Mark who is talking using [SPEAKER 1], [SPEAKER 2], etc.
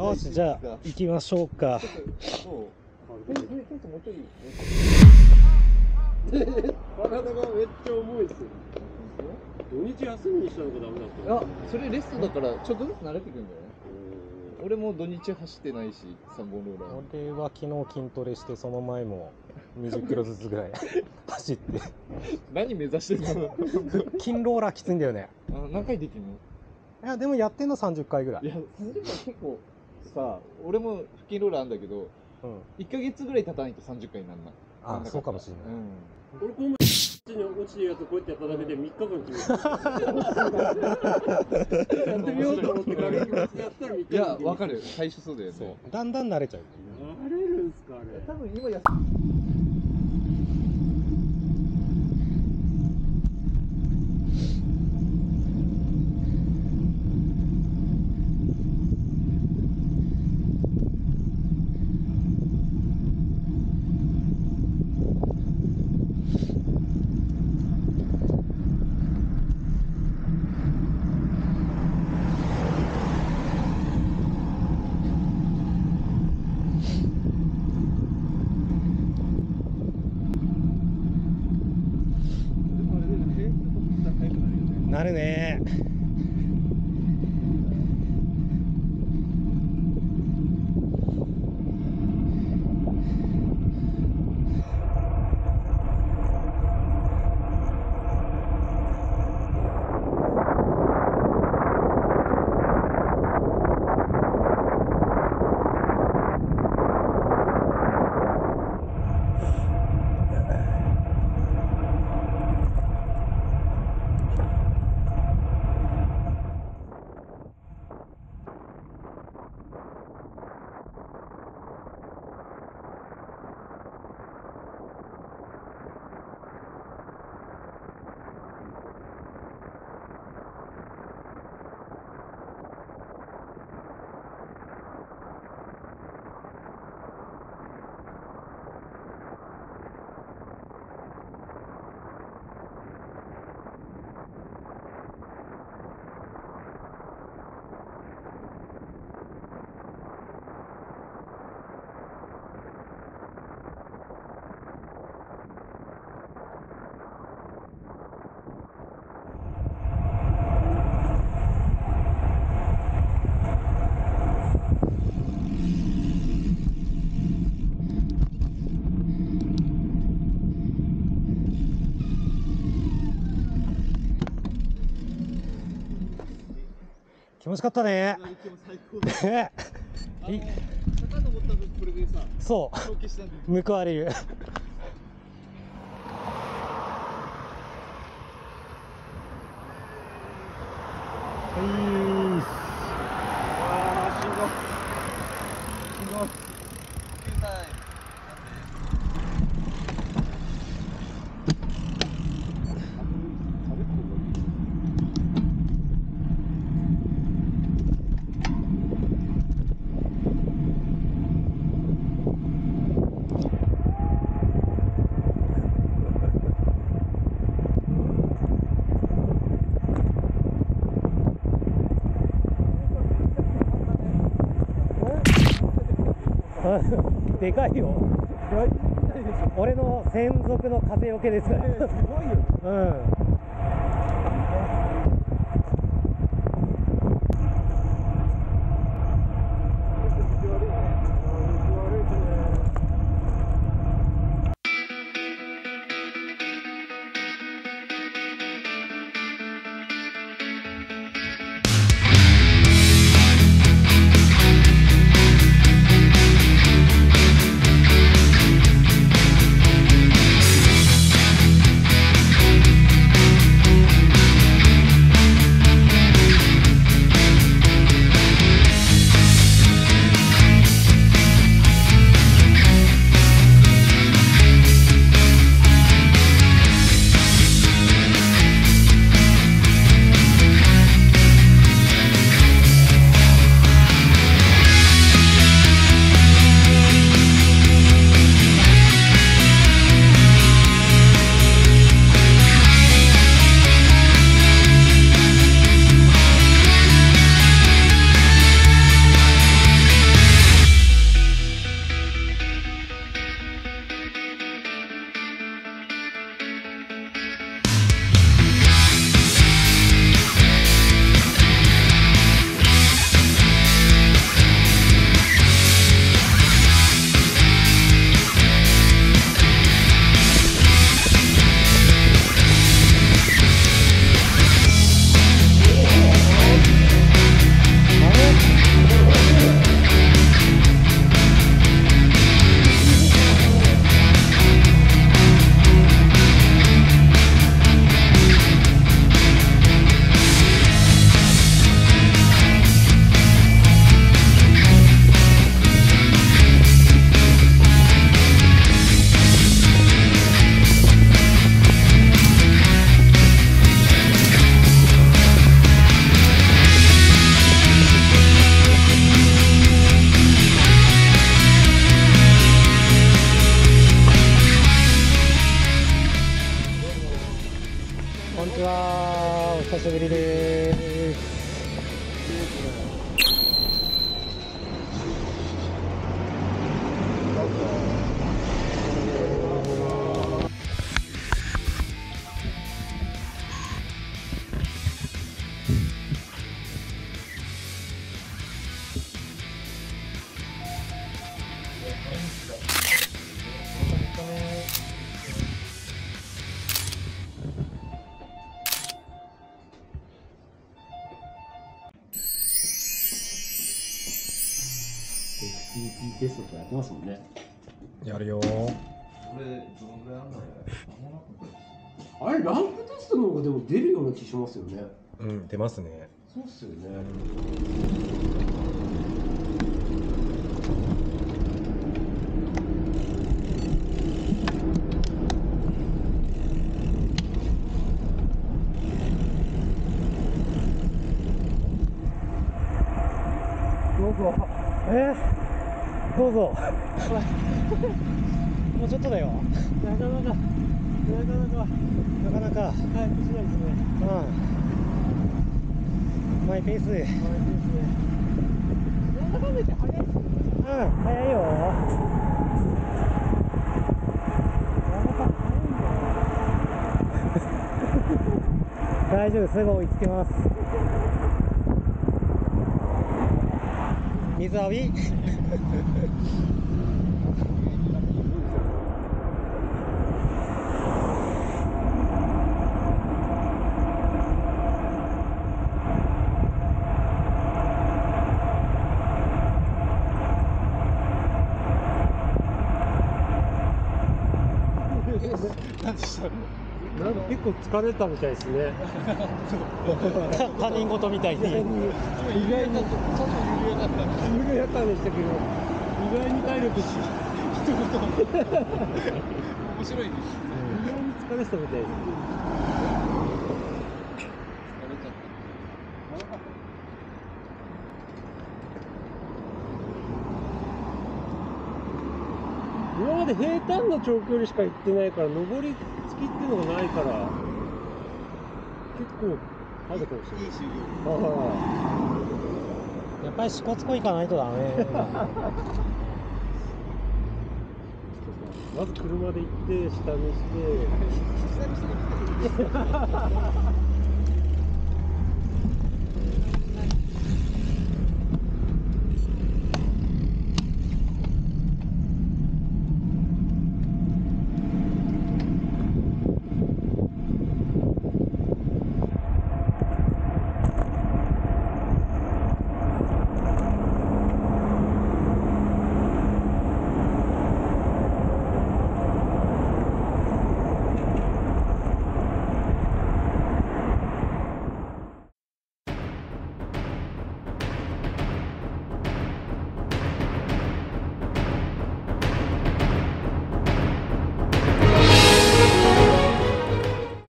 [SPEAKER 1] よしじゃあ行きましょうか。
[SPEAKER 2] そうテンテントもうちょ
[SPEAKER 3] 体がめっちゃ重いですよ土日休みにしたのがダメだった
[SPEAKER 2] あそれレストだからちょっとずつ慣れてくんだよね俺も土日走ってないし三本ローラー
[SPEAKER 1] 俺は昨日筋トレしてその前も20キロずつぐらい走って
[SPEAKER 2] 何目指してんの
[SPEAKER 1] 筋ローラーきついんだよね
[SPEAKER 2] あ何回できるの
[SPEAKER 1] いやでもやってんの30回ぐらい
[SPEAKER 2] いや30回結構さ俺も腹筋ローラーあるんだけど
[SPEAKER 1] うん。
[SPEAKER 2] 1ヶ月ぐらい経たないと30回にならない。
[SPEAKER 1] あそうかもしれない、
[SPEAKER 3] 俺この前に落ちてるやつこうやってやっただけで3日間決めたやってみようと思って軽くやったら3日間
[SPEAKER 2] いやわかる最初そうだよね
[SPEAKER 1] そうだんだん慣れちゃう
[SPEAKER 3] 慣れるんすかあれ
[SPEAKER 2] 多分今や
[SPEAKER 1] 気持ちよかったね。ね。そう。報われるはい
[SPEAKER 2] ああすごいすごい
[SPEAKER 1] でかいよ。俺の専属の風よけです。から、
[SPEAKER 2] すごいよ
[SPEAKER 1] うん「
[SPEAKER 3] テストとかやってますもんね。
[SPEAKER 1] やるよ。
[SPEAKER 2] これどのぐらいあんの
[SPEAKER 3] あれランクテストの方がでも出るような気しますよね。
[SPEAKER 1] うん出ますね。
[SPEAKER 3] そうっすよね。
[SPEAKER 1] どうぞ。えー、どうぞ。もうちょっとだよ。なかなかなかなか。なかなか。回復しないですね。うん。マイペースマイペースなんだかんだ言って早いうん早いよ。大丈夫すぐ追いつけます。水浴び
[SPEAKER 2] 何でした
[SPEAKER 3] なんか結構疲れたみたいですね。
[SPEAKER 1] 他人事みたいに。
[SPEAKER 3] 意外に
[SPEAKER 2] 意外とちょっと緩やかった
[SPEAKER 3] 緩やかでしたけど意外に体力し
[SPEAKER 2] 一言面白いです。
[SPEAKER 3] 意外に疲れてたみたいです。
[SPEAKER 2] 疲れちゃった
[SPEAKER 3] まで平坦な長距離しか行ってないから上り付きっていうのがないから結構ハードかもしれない。
[SPEAKER 2] いい修行
[SPEAKER 3] は
[SPEAKER 1] やっぱり支笏湖行かないとダメ。
[SPEAKER 3] いまず車で行って下見して。
[SPEAKER 2] 久々に来てる